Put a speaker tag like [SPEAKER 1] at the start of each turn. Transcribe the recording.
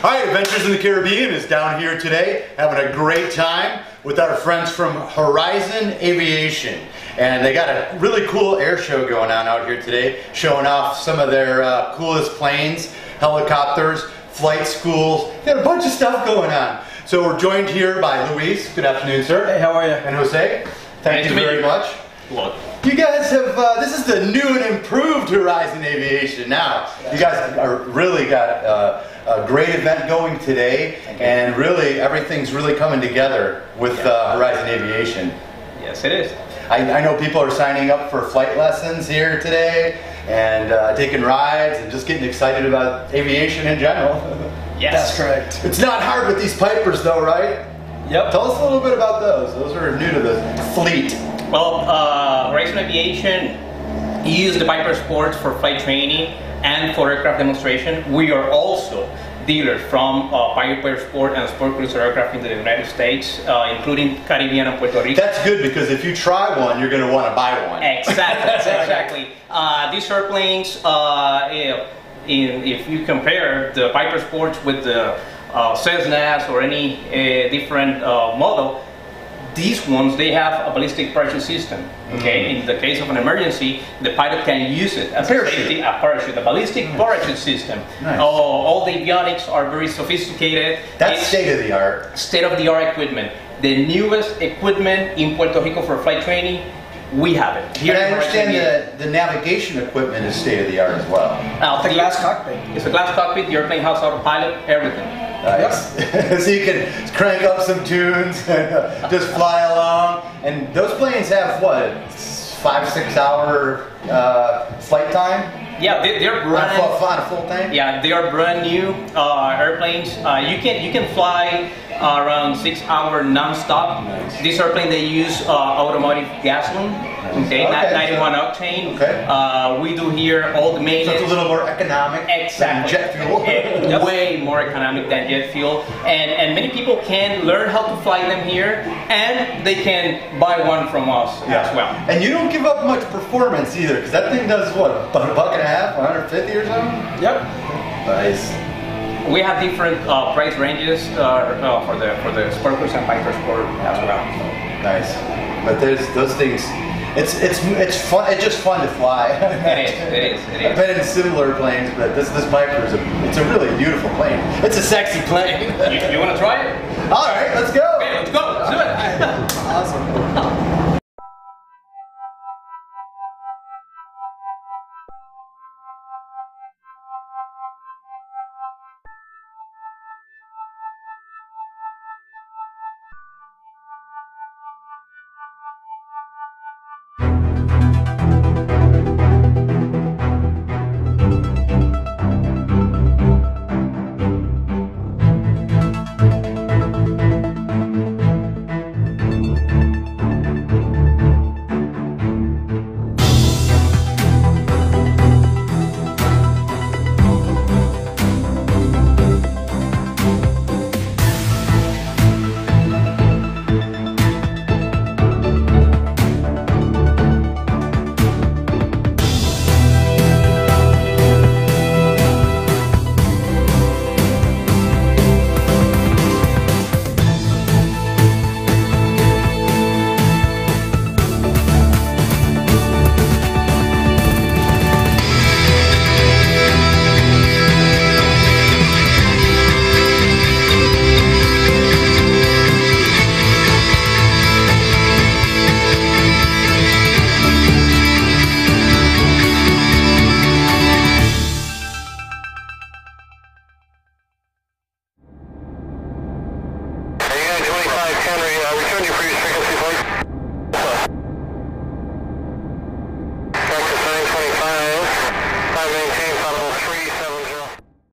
[SPEAKER 1] All right, Adventures in the Caribbean is down here today, having a great time with our friends from Horizon Aviation. And they got a really cool air show going on out here today, showing off some of their uh, coolest planes, helicopters, flight schools. They got a bunch of stuff going on. So we're joined here by Luis. Good afternoon, sir.
[SPEAKER 2] Hey, how are you?
[SPEAKER 1] And Jose. Thank
[SPEAKER 3] Nice
[SPEAKER 1] you
[SPEAKER 3] to
[SPEAKER 1] very
[SPEAKER 3] you.
[SPEAKER 1] much.
[SPEAKER 3] Look.
[SPEAKER 1] You guys have, uh, this is the new and improved Horizon Aviation now. You guys are really got uh, a great event going today, and really everything's really coming together with uh, Horizon Aviation.
[SPEAKER 3] Yes, it is.
[SPEAKER 1] I, I know people are signing up for flight lessons here today, and uh, taking rides, and just getting excited about aviation in general.
[SPEAKER 3] Yes.
[SPEAKER 2] That's correct.
[SPEAKER 1] it's not hard with these Pipers though, right?
[SPEAKER 2] Yep.
[SPEAKER 1] Tell us a little bit about those. Those are new to the fleet.
[SPEAKER 3] Well, uh, Horizon Aviation use the Piper Sports for flight training and for aircraft demonstration. We are also dealers from uh, Piper Sport and Sport Cruiser aircraft in the United States, uh, including Caribbean and Puerto Rico.
[SPEAKER 1] That's good because if you try one, you're going to want to buy one.
[SPEAKER 3] Exactly, exactly. Uh, these airplanes, uh, if, in, if you compare the Piper Sports with the uh, Cessnas or any uh, different uh, model, these ones they have a ballistic parachute system. Okay, mm-hmm. in the case of an emergency, the pilot can use it as
[SPEAKER 1] Parachute.
[SPEAKER 3] a safety, a parachute, a ballistic parachute system.
[SPEAKER 1] Nice.
[SPEAKER 3] Oh, all the avionics are very sophisticated.
[SPEAKER 1] That's
[SPEAKER 3] It's-
[SPEAKER 1] state of the art.
[SPEAKER 3] state-of-the-art equipment. The newest equipment in Puerto Rico for flight training, we have it. Here
[SPEAKER 1] And I understand
[SPEAKER 3] Aviation.
[SPEAKER 1] that the navigation equipment is state of the art as well.
[SPEAKER 3] Now,
[SPEAKER 2] The
[SPEAKER 3] the
[SPEAKER 2] glass cockpit.
[SPEAKER 3] It's a glass cockpit. The airplane has autopilot, everything.
[SPEAKER 1] Nice. so you can crank up some tunes and uh, just fly along. And those planes have what, five, six hour uh, flight time
[SPEAKER 3] Yeah, they, they're brand.
[SPEAKER 1] full, on a full?
[SPEAKER 3] Yeah, they are brand new uh, airplanes. Uh, you can you can fly uh, around six hour non-stop.
[SPEAKER 1] Nice.
[SPEAKER 3] This airplane they use uh, automotive gasoline. Okay,
[SPEAKER 1] Okay.
[SPEAKER 3] 91 octane.
[SPEAKER 1] Okay.
[SPEAKER 3] Uh, we do here all the
[SPEAKER 1] So it's a little more economic
[SPEAKER 3] Exactly.
[SPEAKER 1] than jet fuel.
[SPEAKER 3] Eh, Way more economic than jet fuel, and and many people can learn how to fly them here, and they can buy one from us as well.
[SPEAKER 1] And you don't give up much performance either, because that thing does what, about a buck and a half, 150 or something?
[SPEAKER 2] Yep.
[SPEAKER 1] Nice.
[SPEAKER 3] We have different uh, price ranges uh, uh, for the for the Sport Cruise and Piper Sport as well.
[SPEAKER 1] Nice. But there's those things. It's it's it's fun. It's just fun to fly.
[SPEAKER 3] It is, it is, it
[SPEAKER 1] I've
[SPEAKER 3] is.
[SPEAKER 1] been in similar planes, but this this Piper is a it's a really beautiful plane. It's a sexy plane.
[SPEAKER 3] You, you want to try it?
[SPEAKER 1] All right, let's go.